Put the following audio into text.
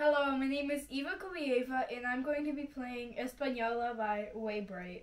Hello, my name is Eva Kolieva, and I'm going to be playing Española by Waybright.